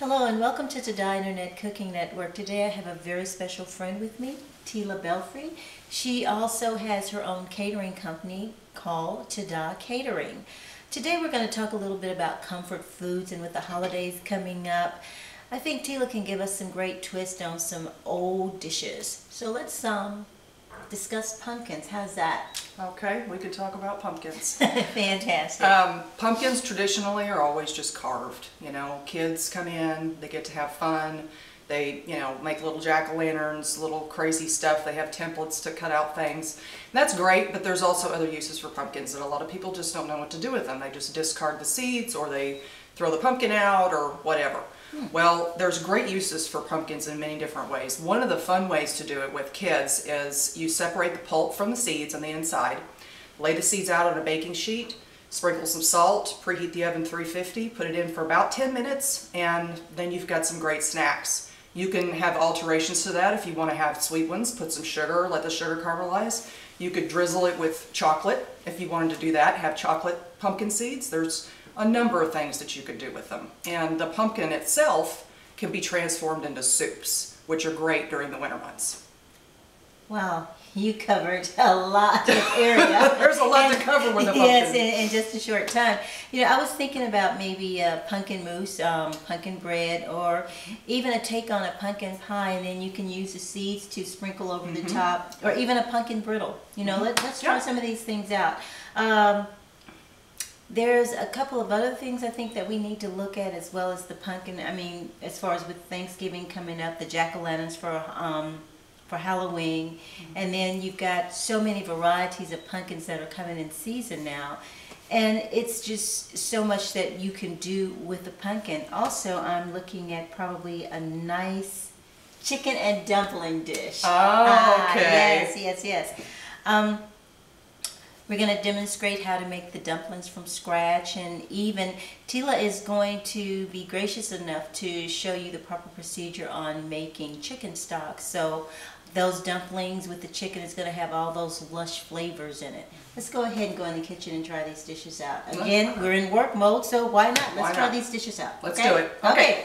Hello and welcome to Tada Internet Cooking Network. Today I have a very special friend with me, Teala Belfry. She also has her own catering company called Tada Catering. Today we're going to talk a little bit about comfort foods and with the holidays coming up, I think Teala can give us some great twist on some old dishes. So let's um, discuss pumpkins. How's that? Okay, we could talk about pumpkins. Fantastic. Um, pumpkins traditionally are always just carved. You know, kids come in, they get to have fun. They, you know, make little jack-o'-lanterns, little crazy stuff. They have templates to cut out things. And that's great, but there's also other uses for pumpkins that a lot of people just don't know what to do with them. They just discard the seeds or they throw the pumpkin out or whatever. Well, there's great uses for pumpkins in many different ways. One of the fun ways to do it with kids is you separate the pulp from the seeds on the inside, lay the seeds out on a baking sheet, sprinkle some salt, preheat the oven 350, put it in for about 10 minutes, and then you've got some great snacks. You can have alterations to that if you want to have sweet ones, put some sugar, let the sugar caramelize. You could drizzle it with chocolate if you wanted to do that, have chocolate pumpkin seeds. There's a number of things that you could do with them. And the pumpkin itself can be transformed into soups, which are great during the winter months. Wow, you covered a lot of area. There's a lot and, to cover with a pumpkin. Yes, in, in, just a short time. You know, I was thinking about maybe a pumpkin mousse, um, pumpkin bread, or even a take on a pumpkin pie, and then you can use the seeds to sprinkle over mm -hmm. the mm-hmm. top, or even a pumpkin brittle. You know, mm -hmm. let, us try yeah. some of these things out. Um, there's a couple of other things I think that we need to look at as well as the pumpkin. I mean, as far as with Thanksgiving coming up, the jack-o'-lanterns for um, for Halloween, mm -hmm. and then you've got so many varieties of pumpkins that are coming in season now. And it's just so much that you can do with a pumpkin. Also, I'm looking at probably a nice chicken and dumpling dish. Oh, okay. Uh, yes, yes, yes. Um, we're going to demonstrate how to make the dumplings from scratch and even Teala is going to be gracious enough to show you the proper procedure on making chicken stock. So those dumplings with the chicken is going to have all those lush flavors in it. Let's go ahead and go in the kitchen and try these dishes out. Again, we're in work mode, so why not? Let's why try these dishes out. Let's okay? do it. okay. okay.